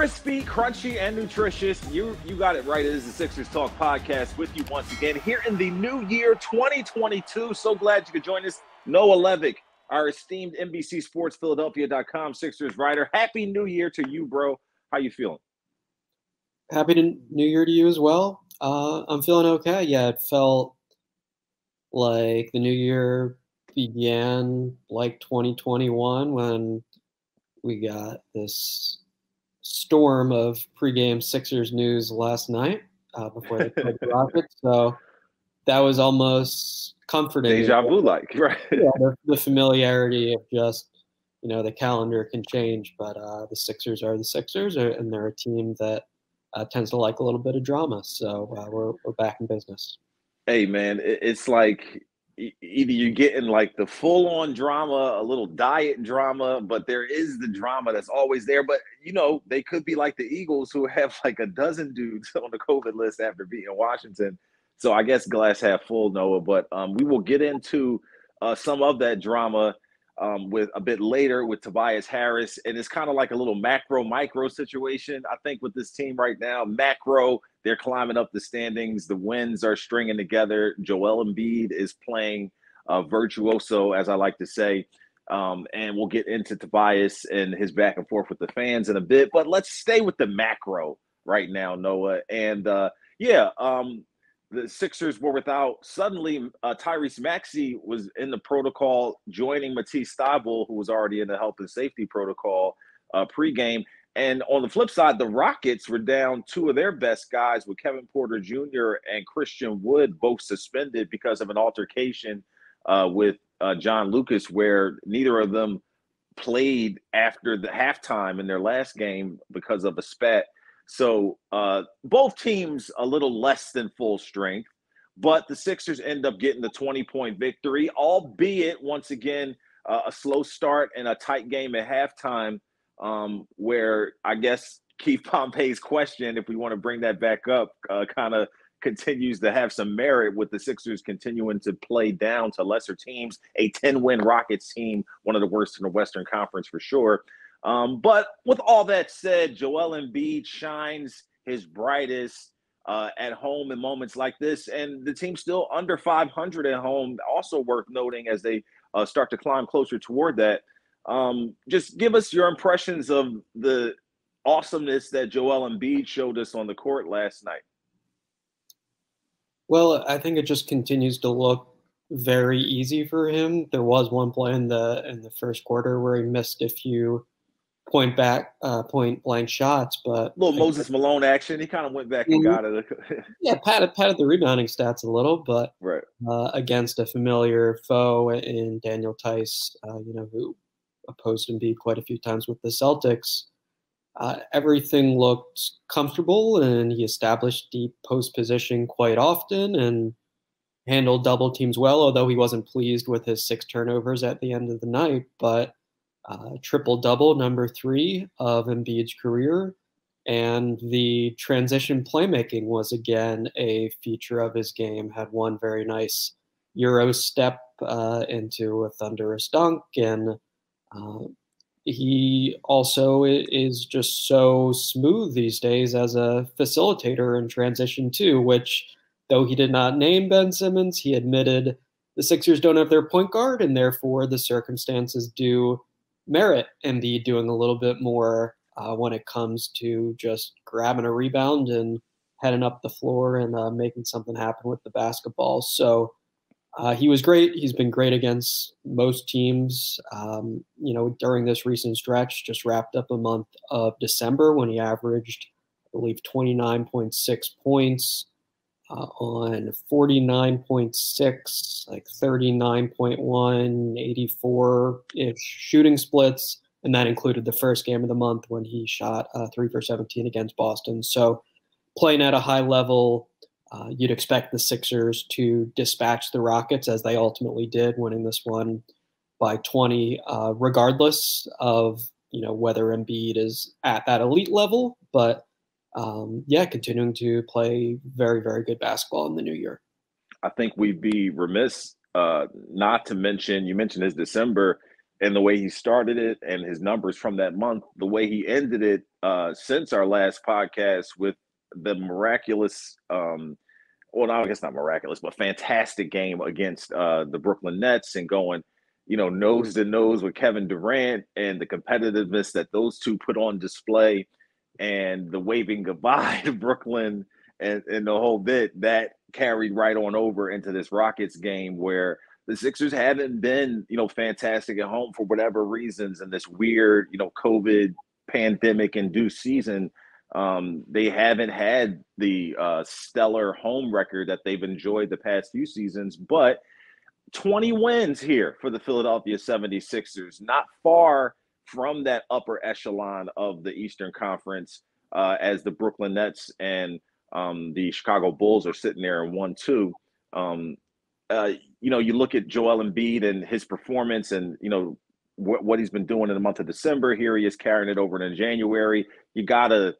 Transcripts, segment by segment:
Crispy, crunchy, and nutritious. You you got it right. It is the Sixers Talk podcast with you once again here in the new year 2022. So glad you could join us. Noah Levick, our esteemed NBC Sports Philadelphia.com Sixers writer. Happy New Year to you, bro. How you feeling? Happy New Year to you as well. Uh, I'm feeling okay. Yeah, it felt like the new year began like 2021 when we got this storm of pregame Sixers news last night uh, before they played the Rockets. So that was almost comforting. Deja vu like, right? Yeah, the, the, familiarity of just, you know, the calendar can change, but uh, the Sixers are the Sixers, uh, and they're a team that uh, tends to like a little bit of drama. So uh, we're, we're back in business. Hey, man, it's like either you're getting like the full on drama, a little diet drama, but there is the drama that's always there. But you know, they could be like the Eagles who have like a dozen dudes on the COVID list after beating Washington. So I guess glass half full, Noah. But um, we will get into uh, some of that drama um, with a bit later with Tobias Harris, and it's kind of like a little macro micro situation. I think with this team right now, macro they're climbing up the standings. The wins are stringing together. Joel Embiid is playing uh, virtuoso, as I like to say. Um, and we'll get into Tobias and his back and forth with the fans in a bit. But let's stay with the macro right now, Noah. And uh, yeah, um, the Sixers were without. Suddenly, uh, Tyrese Maxey was in the protocol, joining Matisse Thybulle, who was already in the health and safety protocol uh, pregame. And on the flip side, the Rockets were down two of their best guys with Kevin Porter Jr. and Christian Wood both suspended because of an altercation uh, with uh, John Lucas, where neither of them played after the halftime in their last game because of a spat. So uh, both teams a little less than full strength, but the Sixers end up getting the 20 point victory, albeit once again uh, a slow start and a tight game at halftime um, where I guess Keith Pompey's question, if we want to bring that back up, uh, kind of continues to have some merit with the Sixers continuing to play down to lesser teams, a 10 win Rockets team, one of the worst in the Western Conference for sure. Um, but with all that said, Joel Embiid shines his brightest uh, at home in moments like this, and the team still under 500 at home. Also worth noting as they uh, start to climb closer toward that. Um, just give us your impressions of the awesomeness that Joel Embiid showed us on the court last night. Well, I think it just continues to look very easy for him. There was one play in the in the first quarter where he missed a few point back, uh, point blank shots, but a little Moses Malone action. He kind of went back and mm-hmm. got it. yeah, patted patted the rebounding stats a little, but right uh, against a familiar foe in Daniel Theis, uh, you know, who opposed Embiid quite a few times with the Celtics. Uh, everything looked comfortable, and he established deep post position quite often and handled double teams well. Although he wasn't pleased with his six turnovers at the end of the night, but uh, triple double, number three of Embiid's career, and the transition playmaking was again a feature of his game. Had one very nice euro step uh, into a thunderous dunk and uh, he also is just so smooth these days as a facilitator in transition too, which though he did not name Ben Simmons, he admitted the Sixers don't have their point guard, and therefore the circumstances do merit Embiid doing a little bit more uh, when it comes to just grabbing a rebound and heading up the floor and uh, making something happen with the basketball. So uh, he was great. He's been great against most teams. Um, you know, during this recent stretch, just wrapped up a month of December when he averaged, I believe, 29.6 points uh, on 49.6, like 39.1, 84 ish shooting splits. And that included the first game of the month when he shot uh, three for 17 against Boston. So playing at a high level, uh, you'd expect the Sixers to dispatch the Rockets as they ultimately did, winning this one by 20, uh, regardless of you know whether Embiid is at that elite level. But um, yeah, continuing to play very very good basketball in the new year. I think we'd be remiss uh, not to mention. You mentioned his December and the way he started it and his numbers from that month, the way he ended it uh, since our last podcast with the miraculous, um, well, no, I guess not miraculous, but fantastic game against uh, the Brooklyn Nets and going, you know, nose to nose with Kevin Durant and the competitiveness that those two put on display and the waving goodbye to Brooklyn and, and the whole bit that carried right on over into this Rockets game where the Sixers haven't been, you know, fantastic at home for whatever reasons in this weird, you know, COVID pandemic induced season. Um, they haven't had the uh, stellar home record that they've enjoyed the past few seasons, but 20 wins here for the Philadelphia 76ers, not far from that upper echelon of the Eastern Conference uh, as the Brooklyn Nets and um, the Chicago Bulls are sitting there in one two. Um, uh, you know, you look at Joel Embiid and his performance, and you know what, he's been doing in the month of December. Here he is carrying it over in January. You gotta,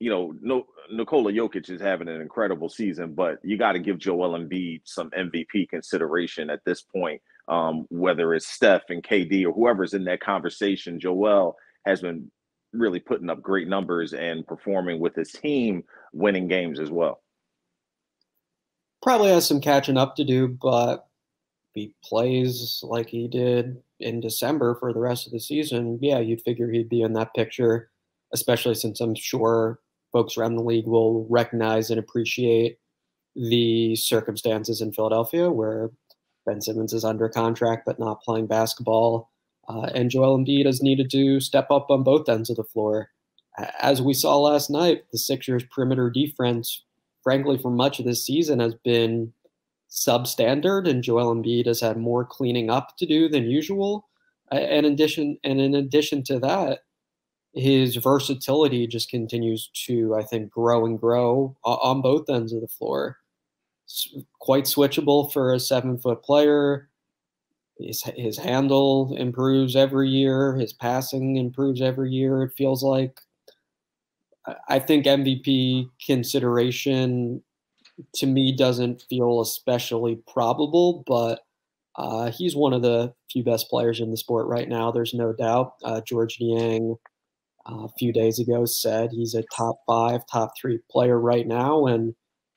you know, no Nikola Jokic is having an incredible season, but you got to give Joel Embiid some MVP consideration at this point. Um, whether it's Steph and KD or whoever's in that conversation, Joel has been really putting up great numbers and performing with his team, winning games as well. Probably has some catching up to do, but he plays like he did in December for the rest of the season, yeah, you'd figure he'd be in that picture, especially since I'm sure folks around the league will recognize and appreciate the circumstances in Philadelphia where Ben Simmons is under contract but not playing basketball. Uh, and Joel Embiid has needed to step up on both ends of the floor. As we saw last night, the Sixers' perimeter defense, frankly, for much of this season has been substandard, and Joel Embiid has had more cleaning up to do than usual. And in addition, and in addition to that, his versatility just continues to, I think, grow and grow on both ends of the floor. It's quite switchable for a seven foot player. His, his handle improves every year. His passing improves every year. It feels like. I think MVP consideration to me doesn't feel especially probable, but uh, he's one of the few best players in the sport right now. There's no doubt. Uh, Georges Niang uh, a few days ago said he's a top five, top three player right now, and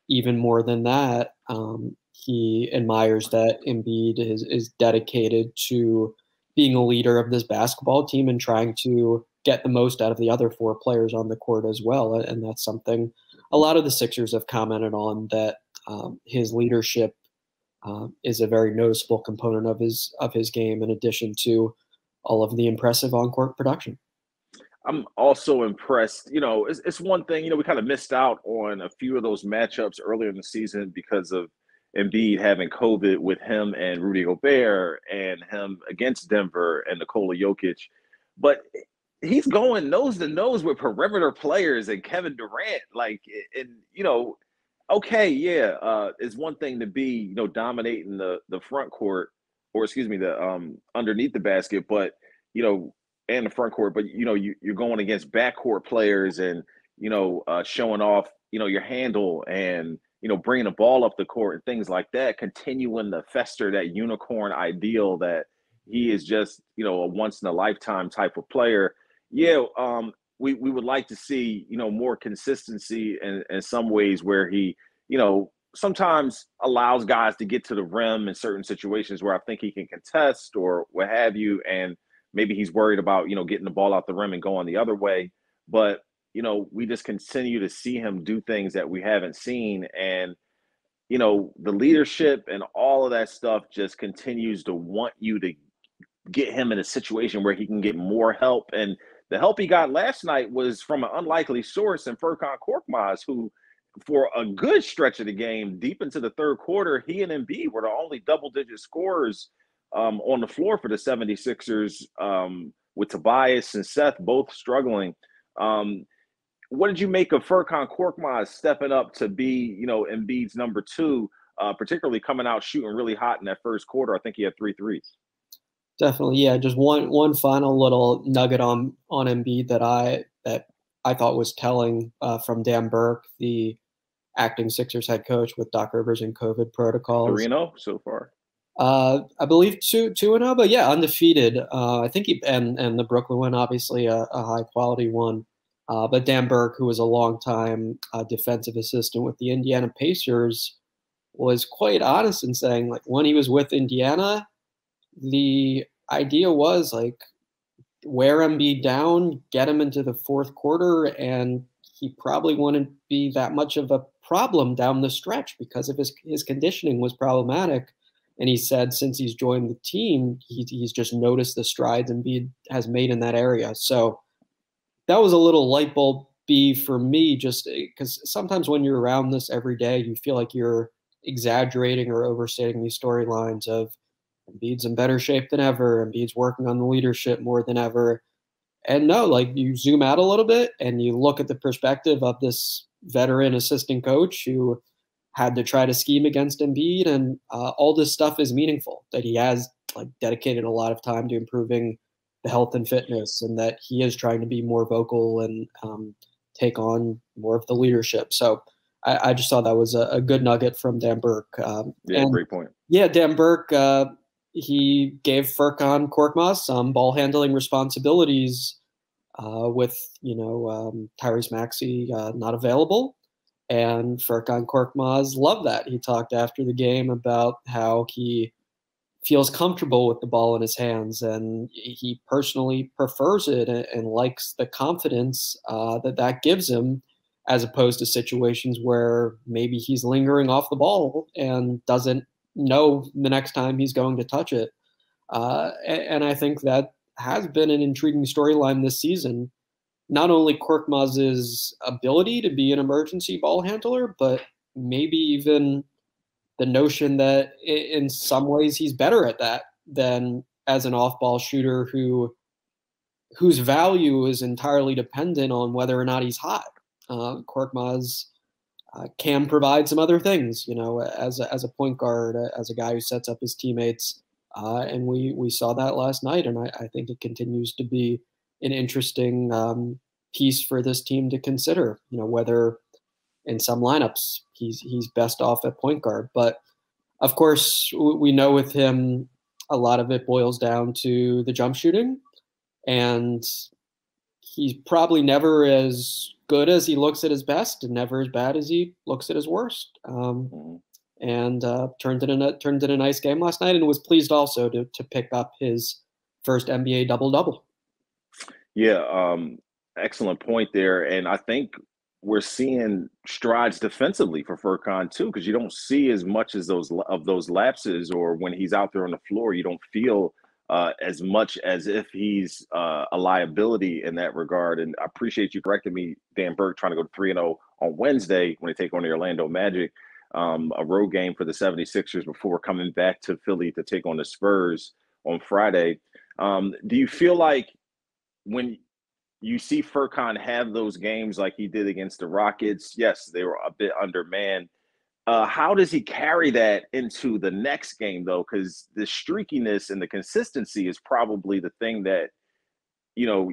even more than that, um, he admires that Embiid is, is dedicated to being a leader of this basketball team and trying to get the most out of the other four players on the court as well. And that's something a lot of the Sixers have commented on that um, his leadership uh, is a very noticeable component of his of his game, in addition to all of the impressive on court production. I'm also impressed. You know, it's, it's one thing. You know, we kind of missed out on a few of those matchups earlier in the season because of Embiid having COVID with him and Rudy Gobert and him against Denver and Nikola Jokic. But he's going nose to nose with perimeter players and Kevin Durant. Like, and you know, okay, yeah, uh, it's one thing to be you know dominating the the front court or excuse me the um underneath the basket, but you know, and the front court, but you know, you you're going against backcourt players and you know uh, showing off you know your handle and you know bringing the ball up the court and things like that, continuing to fester that unicorn ideal that he is just you know a once in a lifetime type of player. Yeah, um, we we would like to see you know more consistency in, in some ways where he you know sometimes allows guys to get to the rim in certain situations where I think he can contest or what have you, and maybe he's worried about you know getting the ball out the rim and going the other way. But you know we just continue to see him do things that we haven't seen, and you know the leadership and all of that stuff just continues to want you to get him in a situation where he can get more help and the help he got last night was from an unlikely source in Furkan Korkmaz, who, for a good stretch of the game, deep into the third quarter, he and Embiid were the only double-digit scorers um, on the floor for the 76ers, um, with Tobias and Seth both struggling. Um, what did you make of Furkan Korkmaz stepping up to be, you know, Embiid's number two, uh, particularly coming out shooting really hot in that first quarter? I think he had three threes. Definitely, yeah. Just one one final little nugget on on Embiid that I that I thought was telling uh, from Dan Burke, the acting Sixers head coach with Doc Rivers and COVID protocols. Reno so far. Uh, I believe two two and zero, oh, but yeah, undefeated. Uh, I think he and and the Brooklyn one, obviously a, a high quality one. Uh, but Dan Burke, who was a long time uh, defensive assistant with the Indiana Pacers, was quite honest in saying like when he was with Indiana, the idea was like wear Embiid down, get him into the fourth quarter, and he probably wouldn't be that much of a problem down the stretch because of his his conditioning was problematic. And he said since he's joined the team, he, he's just noticed the strides Embiid has made in that area. So that was a little light bulb be for me, just eh, because sometimes when you're around this every day, you feel like you're exaggerating or overstating these storylines of Embiid's in better shape than ever. Embiid's working on the leadership more than ever. And no, like you zoom out a little bit and you look at the perspective of this veteran assistant coach who had to try to scheme against Embiid, and uh, all this stuff is meaningful. That he has like dedicated a lot of time to improving the health and fitness, and that he is trying to be more vocal and um, take on more of the leadership. So I, I just thought that was a, a, good nugget from Dan Burke. Um, yeah, and, great point. Yeah, Dan Burke. Uh, he gave Furkan Korkmaz some ball handling responsibilities uh, with, you know, um, Tyrese Maxey uh, not available. And Furkan Korkmaz loved that. He talked after the game about how he feels comfortable with the ball in his hands and he personally prefers it and, likes the confidence uh, that that gives him as opposed to situations where maybe he's lingering off the ball and doesn't know the next time he's going to touch it. Uh, and, I think that has been an intriguing storyline this season. Not only Korkmaz's ability to be an emergency ball handler, but maybe even the notion that in some ways he's better at that than as an off-ball shooter who whose value is entirely dependent on whether or not he's hot. Uh, Korkmaz uh, can provide some other things, you know, as a, as a point guard, uh, as a guy who sets up his teammates. Uh, and we, we saw that last night, and I, I think it continues to be an interesting um, piece for this team to consider. You know, whether in some lineups he's he's best off at point guard, but of course we know with him a lot of it boils down to the jump shooting, and he's probably never as good as he looks at his best and never as bad as he looks at his worst. Um, mm-hmm. and uh, turned in a turned in a nice game last night, and was pleased also to to pick up his first NBA double double. Yeah, um, excellent point there, and I think we're seeing strides defensively for Furkan too, because you don't see as much as those of those lapses, or when he's out there on the floor, you don't feel uh, as much as if he's uh, a liability in that regard. And I appreciate you correcting me, Dan Burke, trying to go to 3 0 on Wednesday when they take on the Orlando Magic, um, a road game for the 76ers before coming back to Philly to take on the Spurs on Friday. Um, do you feel like when you see Furkan have those games like he did against the Rockets, yes, they were a bit undermanned uh, how does he carry that into the next game though? Because the streakiness and the consistency is probably the thing that, you know,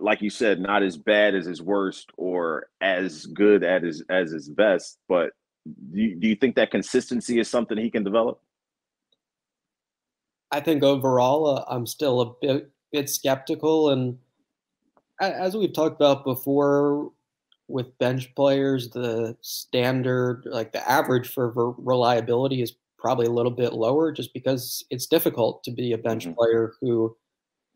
like you said, not as bad as his worst or as good at his as his best. But do you, do you think that consistency is something he can develop? I think overall, uh, I'm still a bit bit skeptical, and as we've talked about before, with bench players, the standard, like the average for reliability is probably a little bit lower just because it's difficult to be a bench mm-hmm. player who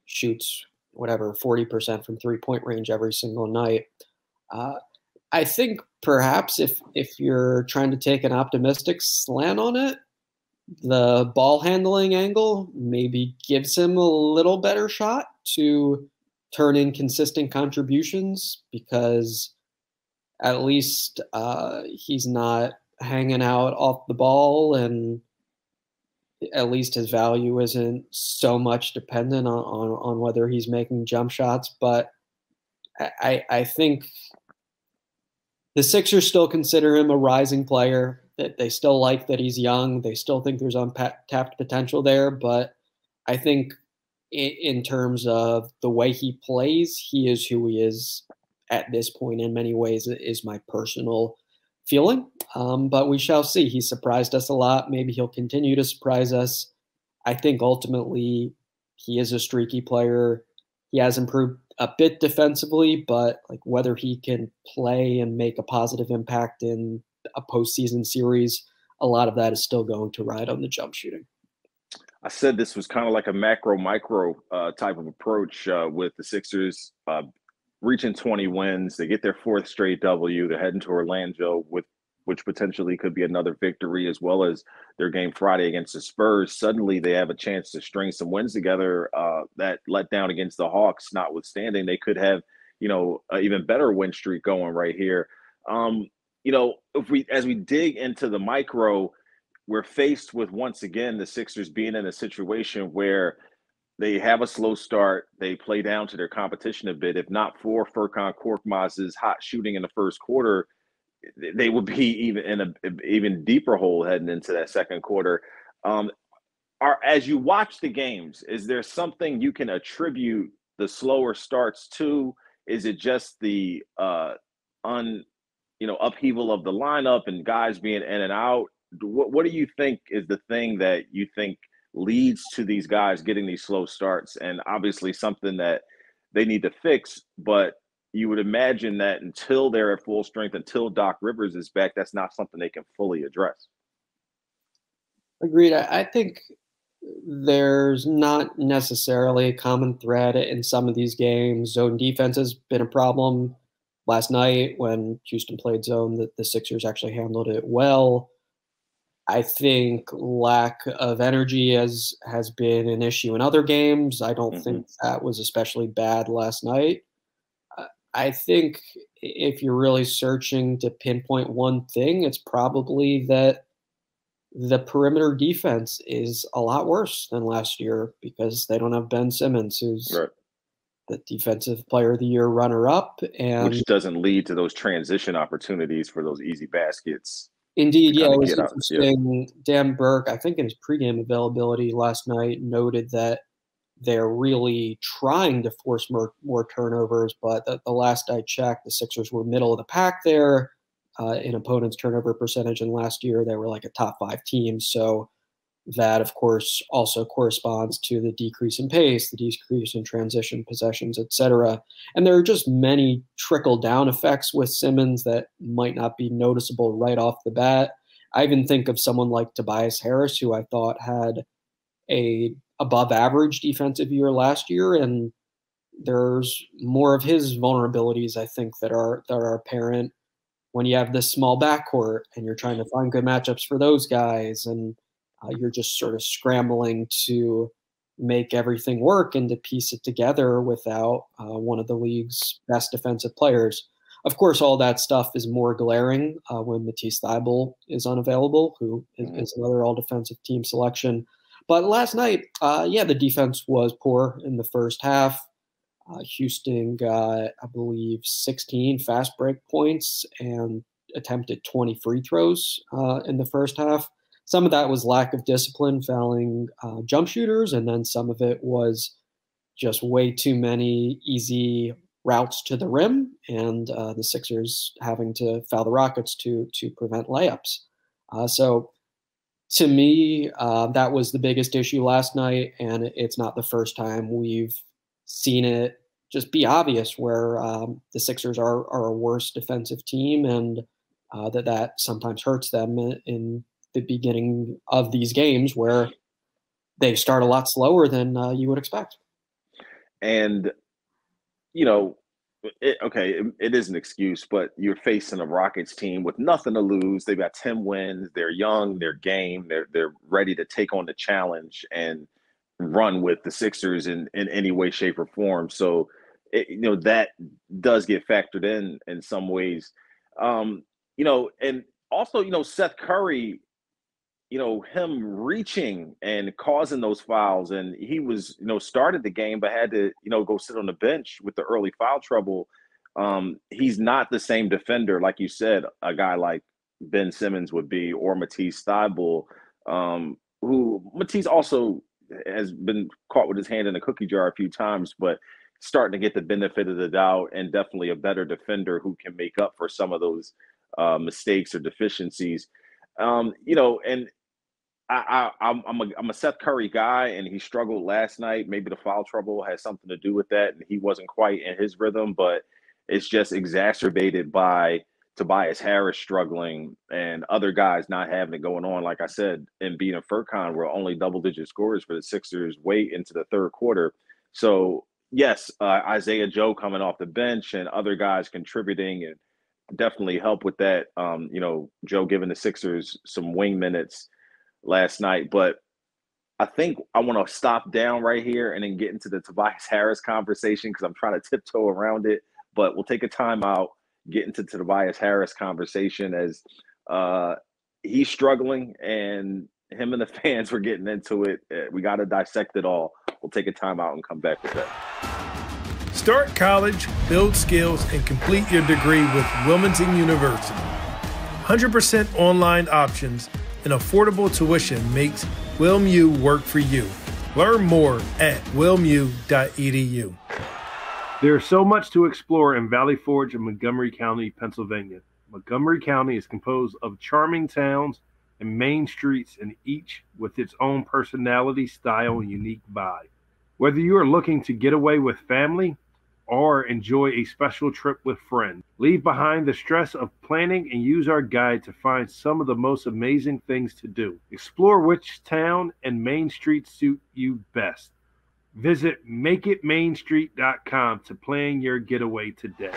shoots whatever 40% from three point range every single night. Uh, I think perhaps if if you're trying to take an optimistic slant on it, the ball handling angle maybe gives him a little better shot to turn in consistent contributions because at least uh, he's not hanging out off the ball and at least his value isn't so much dependent on, on, on whether he's making jump shots. But I, I think the Sixers still consider him a rising player. That they still like that he's young. They still think there's untapped potential there. But I think in, in terms of the way he plays, he is who he is at this point in many ways is my personal feeling. Um, but we shall see. He surprised us a lot. Maybe he'll continue to surprise us. I think ultimately he is a streaky player. He has improved a bit defensively, but like whether he can play and make a positive impact in a postseason series, a lot of that is still going to ride on the jump shooting. I said this was kind of like a macro micro uh, type of approach uh, with the Sixers uh, reaching 20 wins. They get their fourth straight W. They're heading to Orlando with which potentially could be another victory, as well as their game Friday against the Spurs. Suddenly, they have a chance to string some wins together. Uh, that letdown against the Hawks, notwithstanding, they could have, you know, even better win streak going right here. Um, you know, if we as we dig into the micro, we're faced with once again the Sixers being in a situation where they have a slow start. They play down to their competition a bit. If not for Furkan Korkmaz's hot shooting in the first quarter, they would be even in a even deeper hole heading into that second quarter. Um, are as you watch the games, is there something you can attribute the slower starts to? Is it just the uh, un you know upheaval of the lineup and guys being in and out? What what do you think is the thing that you think leads to these guys getting these slow starts? And obviously something that they need to fix, but you would imagine that until they're at full strength, until Doc Rivers is back, that's not something they can fully address. Agreed. I think there's not necessarily a common thread in some of these games. Zone defense has been a problem. Last night, when Houston played zone, the, the Sixers actually handled it well. I think lack of energy has has been an issue in other games. I don't mm-hmm. think that was especially bad last night. I think if you're really searching to pinpoint one thing, it's probably that the perimeter defense is a lot worse than last year because they don't have Ben Simmons, who's right. The defensive player of the year runner up, and which doesn't lead to those transition opportunities for those easy baskets. Indeed, yeah, it was interesting. Yeah. Dan Burke, I think in his pregame availability last night, noted that they're really trying to force more, more turnovers. But the, the, last I checked, the Sixers were middle of the pack there uh, in opponents' turnover percentage. And last year, they were like a top five team. So that, of course, also corresponds to the decrease in pace, the decrease in transition possessions, etc. And there are just many trickle down effects with Simmons that might not be noticeable right off the bat. I even think of someone like Tobias Harris, who I thought had a above average defensive year last year, and there's more of his vulnerabilities I think that are that are apparent when you have this small backcourt and you're trying to find good matchups for those guys, and uh, you're just sort of scrambling to make everything work and to piece it together without uh, one of the league's best defensive players. Of course, all that stuff is more glaring uh, when Matisse Thybulle is unavailable, who is, mm-hmm. is another all defensive team selection. But last night, uh, yeah, the defense was poor in the first half. Uh, Houston got, I believe, 16 fast break points and attempted 20 free throws uh, in the first half. Some of that was lack of discipline, fouling uh, jump shooters, and then some of it was just way too many easy routes to the rim, and uh, the Sixers having to foul the Rockets to to prevent layups. Uh, so to me, uh, that was the biggest issue last night, and it's not the first time we've seen it just be obvious where um, the Sixers are, are a worse defensive team, and uh, that that sometimes hurts them in the beginning of these games where they start a lot slower than uh, you would expect. And you know, it, okay, it, it is an excuse, but you're facing a Rockets team with nothing to lose. They've got 10 wins. They're young, they're game, they're they're ready to take on the challenge and run with the Sixers in, in any way, shape, or form. So, it, you know, that does get factored in in some ways. Um, you know, and also, you know, Seth Curry you know him reaching and causing those fouls and he was you know started the game but had to you know go sit on the bench with the early foul trouble um he's not the same defender like you said a guy like Ben Simmons would be or Matisse Thybulle um who Matisse also has been caught with his hand in a cookie jar a few times but starting to get the benefit of the doubt and definitely a better defender who can make up for some of those uh, mistakes or deficiencies. Um, you know, and I, I am I'm a I'm a Seth Curry guy, and he struggled last night. Maybe the foul trouble has something to do with that, and he wasn't quite in his rhythm. But it's just exacerbated by Tobias Harris struggling and other guys not having it going on. Like I said, and being a Furkan, we're only double digit scores for the Sixers way into the third quarter. So yes, uh, Isaiah Joe coming off the bench and other guys contributing and definitely help with that. Um, you know, Joe giving the Sixers some wing minutes last night. But I think I want to stop down right here and then get into the Tobias Harris conversation because I'm trying to tiptoe around it. But we'll take a time out, get into the Tobias Harris conversation as uh, he's struggling and him and the fans were getting into it. Uh, we got to dissect it all. We'll take a time out and come back with that. Start college, build skills, and complete your degree with Wilmington University. 100% online options and affordable tuition makes WilmU work for you. Learn more at wilmu.edu. There's so much to explore in Valley Forge in Montgomery County, Pennsylvania. Montgomery County is composed of charming towns and main streets, and each with its own personality, style, and unique vibe. Whether you are looking to get away with family or enjoy a special trip with friends. Leave behind the stress of planning and use our guide to find some of the most amazing things to do. Explore which town and main street suit you best. Visit makeitmainstreet.com to plan your getaway today.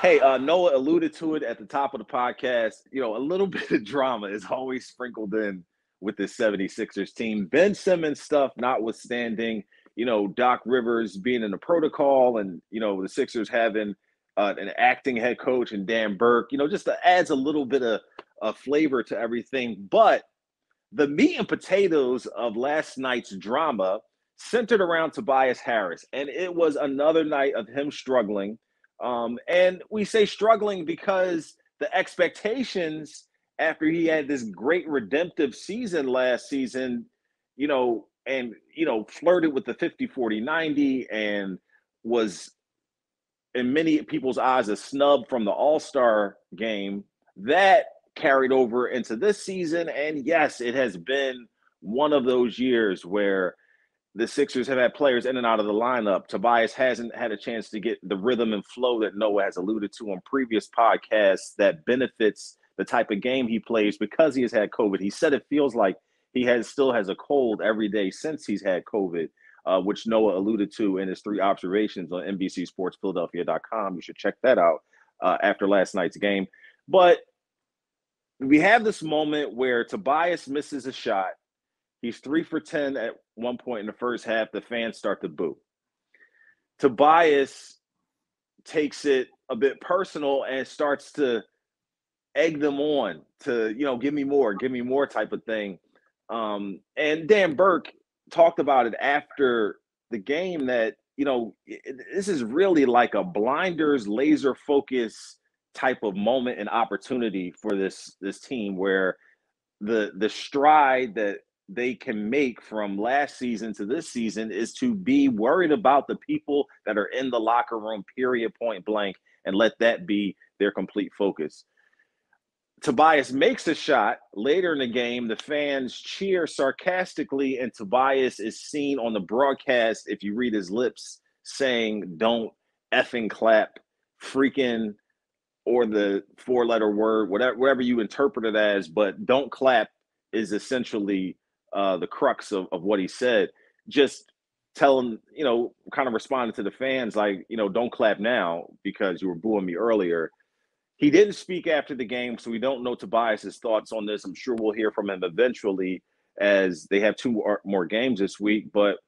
Hey, uh, Noah alluded to it at the top of the podcast. You know, a little bit of drama is always sprinkled in with this 76ers team. Ben Simmons stuff notwithstanding, you know, Doc Rivers being in the protocol and, you know, the Sixers having uh, an acting head coach and Dan Burke, you know, just adds a little bit of, of flavor to everything. But the meat and potatoes of last night's drama centered around Tobias Harris. And it was another night of him struggling. Um, and we say struggling because the expectations after he had this great redemptive season last season, you know, and you know flirted with the 50 40 90 and was in many people's eyes a snub from the all-star game that carried over into this season and yes it has been one of those years where the Sixers have had players in and out of the lineup. Tobias hasn't had a chance to get the rhythm and flow that Noah has alluded to on previous podcasts that benefits the type of game he plays because he has had COVID. He said it feels like he has still has a cold every day since he's had COVID, uh, which Noah alluded to in his three observations on NBCSportsPhiladelphia.com. You should check that out uh, after last night's game. But we have this moment where Tobias misses a shot. He's three for 10 at one point in the first half. The fans start to boo. Tobias takes it a bit personal and starts to egg them on to, you know, give me more, give me more type of thing. Um, and Dan Burke talked about it after the game that you know this is really like a blinders laser focus type of moment and opportunity for this this team where the the stride that they can make from last season to this season is to be worried about the people that are in the locker room period point blank and let that be their complete focus Tobias makes a shot later in the game. The fans cheer sarcastically, and Tobias is seen on the broadcast, if you read his lips, saying, Don't effing clap, freaking, or the four letter word, whatever, whatever you interpret it as, but don't clap is essentially uh, the crux of, of what he said. Just telling, you know, kind of responding to the fans, like, you know, don't clap now because you were booing me earlier he didn't speak after the game, so we don't know Tobias's thoughts on this. I'm sure we'll hear from him eventually as they have two more games this week. But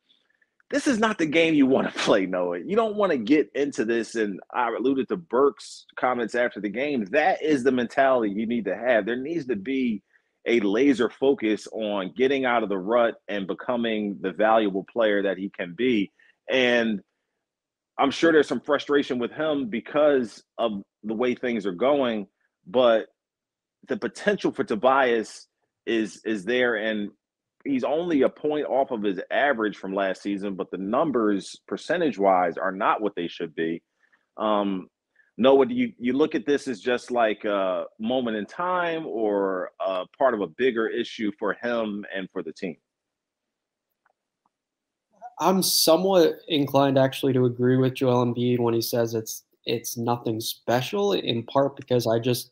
this is not the game you want to play, Noah. You don't want to get into this. And I alluded to Burke's comments after the game. That is the mentality you need to have. There needs to be a laser focus on getting out of the rut and becoming the valuable player that he can be. And I'm sure there's some frustration with him because of the way things are going, but the potential for Tobias is is there and he's only a point off of his average from last season, but the numbers percentage wise are not what they should be. Um, Noah, do you, you look at this as just like a moment in time or a part of a bigger issue for him and for the team? I'm somewhat inclined actually to agree with Joel Embiid when he says it's it's nothing special, in part because I just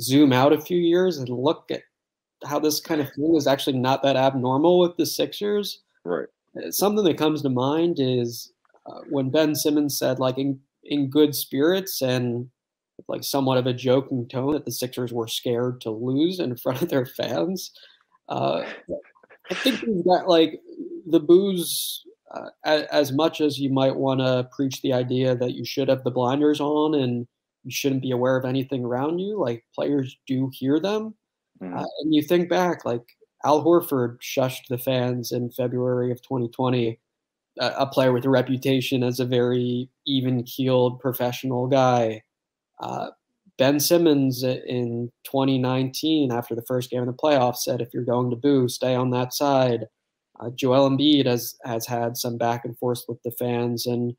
zoom out a few years and look at how this kind of thing is actually not that abnormal with the Sixers. Right. Something that comes to mind is uh, when Ben Simmons said, like in in good spirits and like somewhat of a joking tone, that the Sixers were scared to lose in front of their fans. Uh, I think that like the boos uh, as much as you might want to preach the idea that you should have the blinders on and you shouldn't be aware of anything around you, like players do hear them. Mm-hmm. Uh, and you think back, like Al Horford shushed the fans in February of 2020, uh, a player with a reputation as a very even keeled professional guy. Uh, ben Simmons in 2019, after the first game of the playoffs, said, if you're going to boo, stay on that side. Uh, Joel Embiid has has had some back and forth with the fans and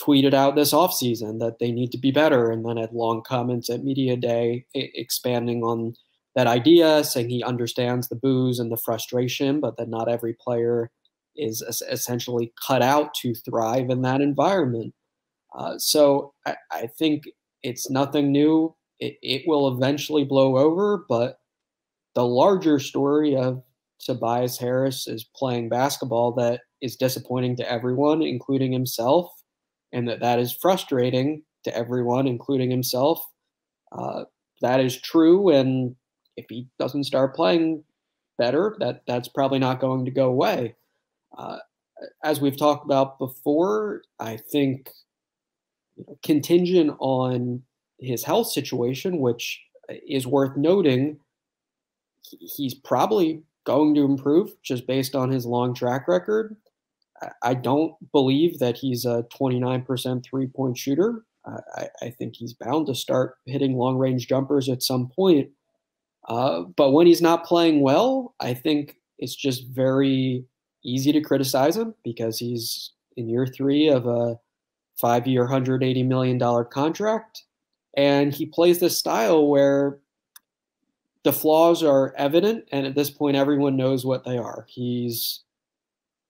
tweeted out this offseason that they need to be better, and then had long comments at media day expanding on that idea, saying he understands the boos and the frustration, but that not every player is essentially cut out to thrive in that environment. Uh, so I, I, think it's nothing new. It, it will eventually blow over, but the larger story of Tobias Harris is playing basketball that is disappointing to everyone, including himself, and that that is frustrating to everyone, including himself. Uh, that is true, and if he doesn't start playing better, that that's probably not going to go away. Uh, as we've talked about before, I think you know, contingent on his health situation, which is worth noting, he's probably going to improve just based on his long track record. I don't believe that he's a 29% three point shooter. I, I, think he's bound to start hitting long range jumpers at some point. Uh, but when he's not playing well, I think it's just very easy to criticize him because he's in year three of a five year, $180 million contract. And he plays this style where the flaws are evident, and at this point, everyone knows what they are. He's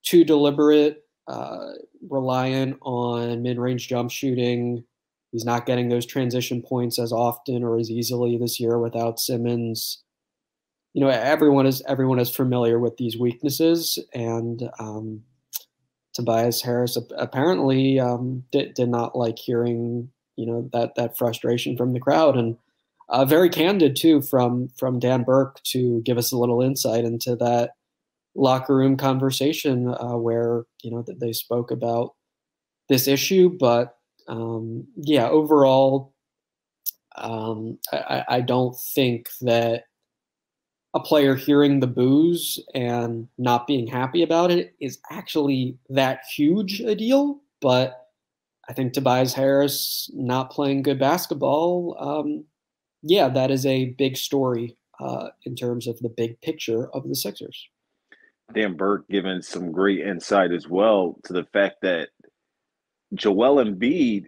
too deliberate, uh, reliant on mid range jump shooting. He's not getting those transition points as often or as easily this year without Simmons. You know, everyone is everyone is familiar with these weaknesses, and um, Tobias Harris apparently um, did, did not like hearing you know that that frustration from the crowd, and uh, very candid too from from Dan Burke to give us a little insight into that locker room conversation uh, where you know that they spoke about this issue. But um, yeah, overall, um, I, I don't think that a player hearing the boos and not being happy about it is actually that huge a deal. But I think Tobias Harris not playing good basketball um, yeah, that is a big story uh, in terms of the big picture of the Sixers. Dan Burke giving some great insight as well to the fact that Joel Embiid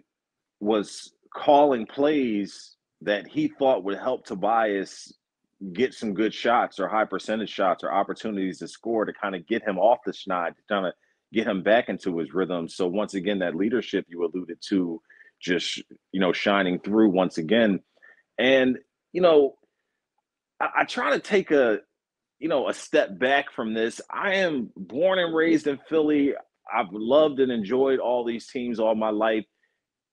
was calling plays that he thought would help Tobias get some good shots or high percentage shots or opportunities to score to kind of get him off the schneid, to kind of get him back into his rhythm. So once again, that leadership you alluded to, just you know, shining through once again. And, you know, I, I try to take a, you know, a step back from this. I am born and raised in Philly. I've loved and enjoyed all these teams all my life.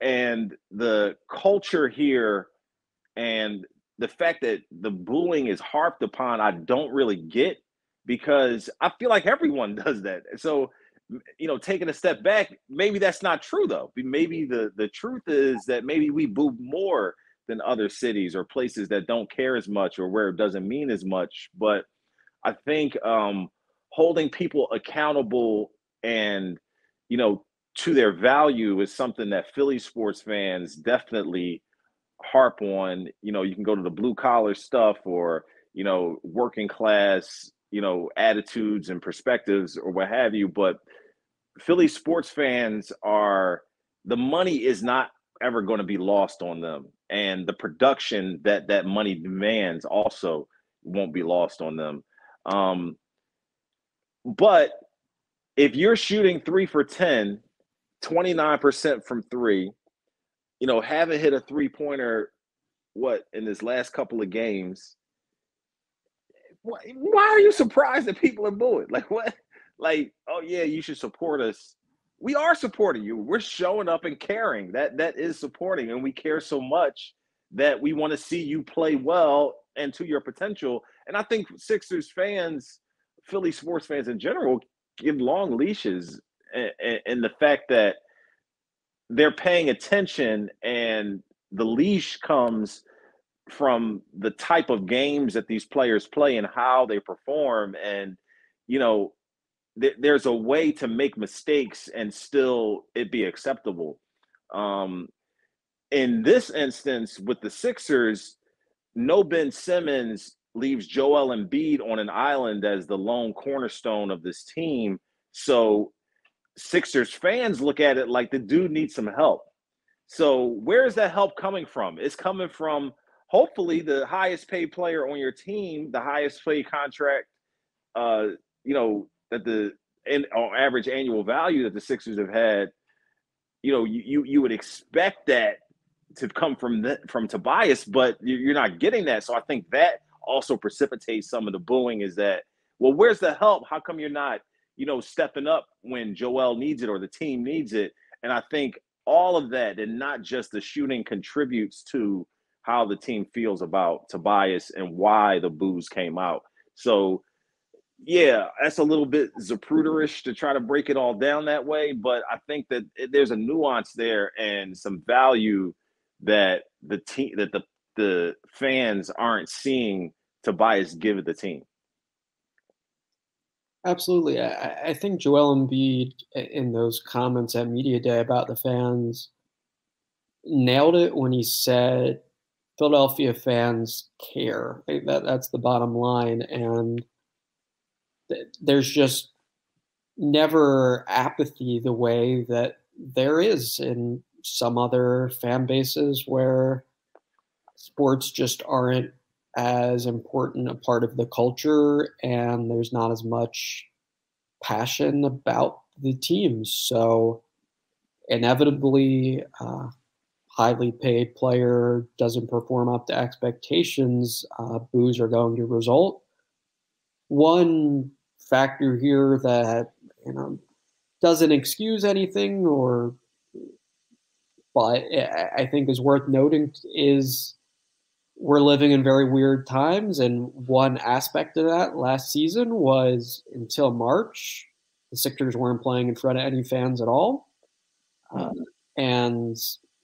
And the culture here and the fact that the booing is harped upon, I don't really get because I feel like everyone does that. So, you know, taking a step back, maybe that's not true though. Maybe the the truth is that maybe we boo more than other cities or places that don't care as much or where it doesn't mean as much. But I think um, holding people accountable and, you know, to their value is something that Philly sports fans definitely harp on. You know, you can go to the blue collar stuff or, you know, working class, you know, attitudes and perspectives or what have you. But Philly sports fans are, the money is not ever going to be lost on them, and the production that that money demands also won't be lost on them. Um, but if you're shooting three for 10, 29% from three, you know, haven't hit a three pointer, what, in this last couple of games, why are you surprised that people are booing? Like, what? Like, oh, yeah, you should support us. We are supporting you. We're showing up and caring. That that is supporting, and we care so much that we want to see you play well and to your potential. And I think Sixers fans, Philly sports fans in general, give long leashes in the fact that they're paying attention and the leash comes from the type of games that these players play and how they perform and you know th- there's a way to make mistakes and still it be acceptable um in this instance with the Sixers no Ben Simmons leaves Joel Embiid on an island as the lone cornerstone of this team so Sixers fans look at it like the dude needs some help. So where is that help coming from? It's coming from hopefully the highest paid player on your team, the highest paid contract, uh, you know, that the and on average annual value that the Sixers have had. You know, you you, you would expect that to come from the, from Tobias, but you're not getting that. So I think that also precipitates some of the booing. Is that well, where's the help? How come you're not you know, stepping up when Joel needs it or the team needs it. And I think all of that and not just the shooting contributes to how the team feels about Tobias and why the boos came out. So yeah, that's a little bit Zapruder-ish to try to break it all down that way, but I think that there's a nuance there and some value that the team that the the fans aren't seeing Tobias give the team. Absolutely. I, I think Joel Embiid in those comments at Media Day about the fans nailed it when he said Philadelphia fans care. That that's the bottom line, and there's just never apathy the way that there is in some other fan bases where sports just aren't as important a part of the culture and there's not as much passion about the teams. So inevitably, uh, highly paid player doesn't perform up to expectations, uh, boos are going to result. One factor here that you know doesn't excuse anything, or but I think is worth noting is we're living in very weird times. And one aspect of that last season was until March, the Sixers weren't playing in front of any fans at all. Uh, and,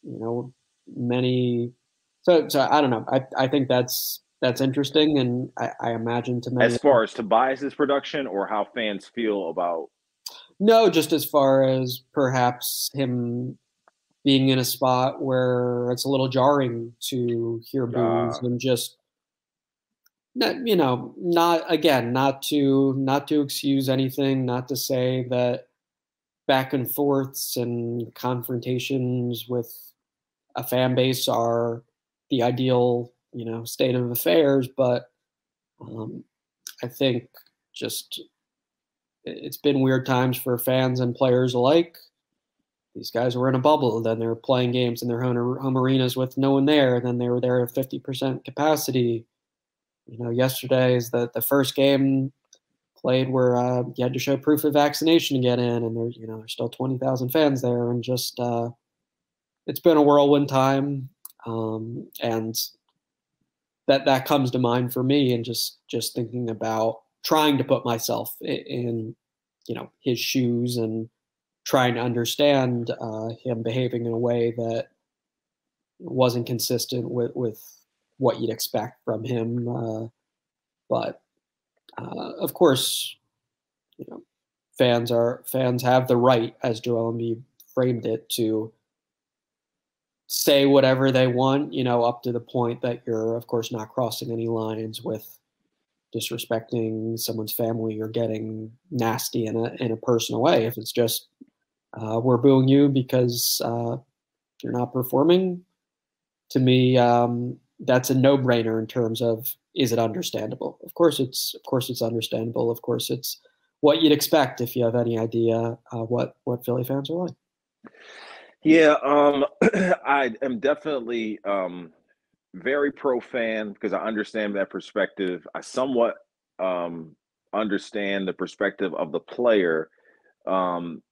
you know, many. So, so I don't know. I, I think that's that's interesting, and I, I imagine to many. As far as Tobias's production, or how fans feel about. No, just as far as perhaps him being in a spot where it's a little jarring to hear boos uh, and just not, you know not again not to not to excuse anything not to say that back and forths and confrontations with a fan base are the ideal you know state of affairs but um, i think just it's been weird times for fans and players alike these guys were in a bubble. Then they were playing games in their home, home arenas with no one there. Then they were there at 50% capacity. You know, yesterday is the, the first game played where uh, you had to show proof of vaccination to get in, and there's you know there's still 20,000 fans there, and just uh, it's been a whirlwind time, um, and that that comes to mind for me, and just just thinking about trying to put myself in, you know his shoes and trying to understand uh, him behaving in a way that wasn't consistent with, with what you'd expect from him. Uh, but uh, of course, you know, fans are fans have the right, as Joel Embiid framed it, to say whatever they want. You know, up to the point that you're, of course, not crossing any lines with disrespecting someone's family or getting nasty in a in a personal way. If it's just uh, we're booing you because uh, you're not performing, to me, um, that's a no-brainer in terms of is it understandable? Of course, it's of course it's understandable. Of course, it's what you'd expect if you have any idea uh, what what Philly fans are like. Yeah, um, I am definitely um, very pro fan because I understand that perspective. I somewhat um, understand the perspective of the player um,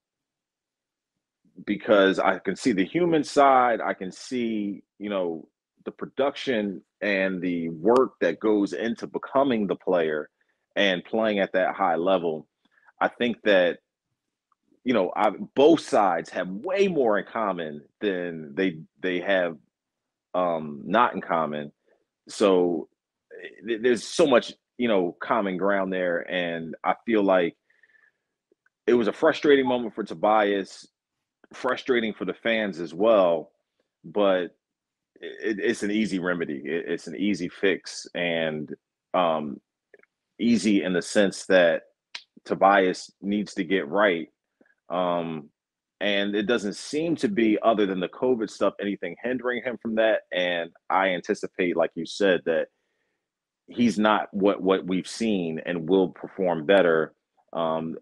because I can see the human side. I can see, you know, the production and the work that goes into becoming the player and playing at that high level. I think that you know, I, both sides have way more in common than they they have um, not in common. So th- there's so much you know common ground there, and I feel like it was a frustrating moment for Tobias, frustrating for the fans as well, but it, it's an easy remedy. It, it's an easy fix, and um, easy in the sense that Tobias needs to get right um, and it doesn't seem to be, other than the COVID stuff, anything hindering him from that. And I anticipate, like you said, that he's not what what we've seen and will perform better. Um,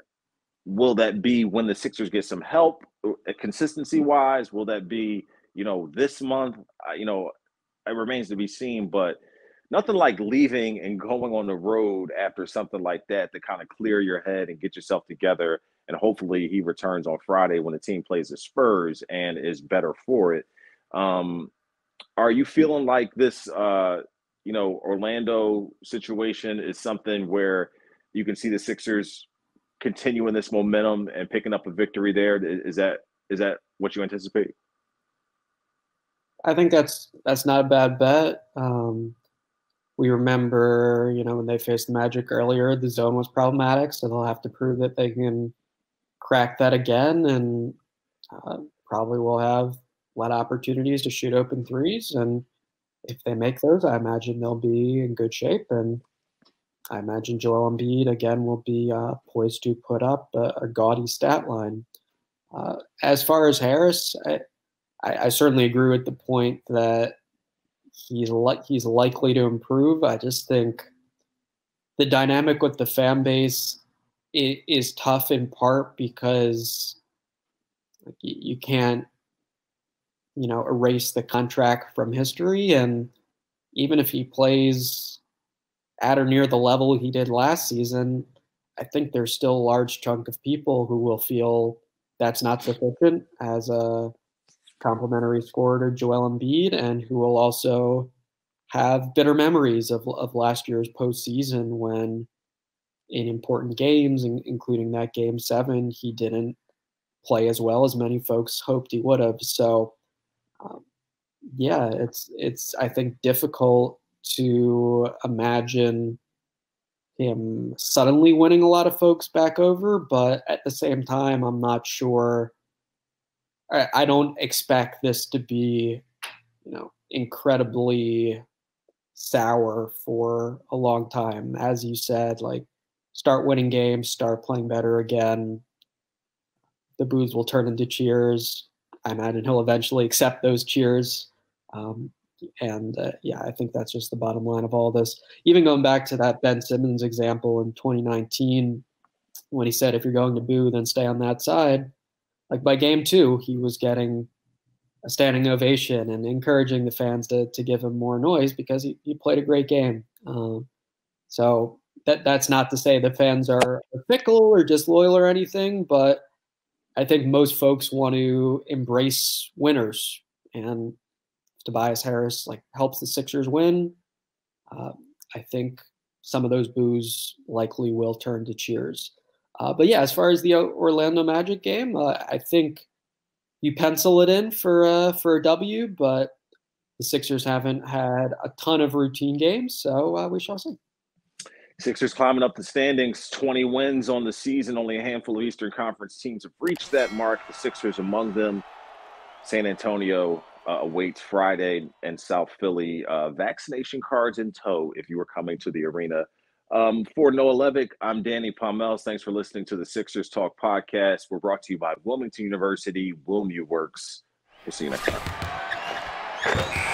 will that be when the Sixers get some help, uh, consistency wise? Will that be you know this month? You know, it remains to be seen, but nothing like leaving and going on the road after something like that to kind of clear your head and get yourself together and hopefully he returns on Friday when the team plays the Spurs and is better for it. Um, are you feeling like this, uh, you know, Orlando situation is something where you can see the Sixers continuing this momentum and picking up a victory there? Is that is that what you anticipate? I think that's that's not a bad bet. Um, we remember, you know, when they faced the Magic earlier, the zone was problematic, so they'll have to prove that they can crack that again, and uh, probably will have a lot of opportunities to shoot open threes. And if they make those, I imagine they'll be in good shape. And I imagine Joel Embiid again will be uh, poised to put up a, a gaudy stat line. Uh, as far as Harris, I, I, I, certainly agree with the point that he's like he's likely to improve. I just think the dynamic with the fan base it is tough in part because you can't you know erase the contract from history and even if he plays at or near the level he did last season i think there's still a large chunk of people who will feel that's not sufficient as a complementary scorer to Joel Embiid and who will also have bitter memories of, of last year's postseason when in important games, including that game seven, he didn't play as well as many folks hoped he would have. So, um, yeah, it's it's I think difficult to imagine him suddenly winning a lot of folks back over, but at the same time, I'm not sure. I, I don't expect this to be, you know, incredibly sour for a long time. As you said, like start winning games, start playing better again. The boos will turn into cheers. I imagine he'll eventually accept those cheers. Um, and uh, yeah, I think that's just the bottom line of all this. Even going back to that Ben Simmons example in 2019, when he said, if you're going to boo, then stay on that side. Like by game two, he was getting a standing ovation and encouraging the fans to, to give him more noise because he, he played a great game. Um, so that that's not to say the fans are fickle or disloyal or anything, but I think most folks want to embrace winners, and Tobias Harris like helps the Sixers win. Uh, I think some of those boos likely will turn to cheers. Uh, but yeah, as far as the Orlando Magic game, uh, I think you pencil it in for uh, for a W, but the Sixers haven't had a ton of routine games, so uh, we shall see. Sixers climbing up the standings, 20 wins on the season. Only a handful of Eastern Conference teams have reached that mark. The Sixers among them. San Antonio uh, awaits Friday and South Philly. Uh, vaccination cards in tow if you are coming to the arena. Um, for Noah Levick, I'm Danny Pommells. Thanks for listening to the Sixers Talk podcast. We're brought to you by Wilmington University, Wilmu Works. We'll see you next time.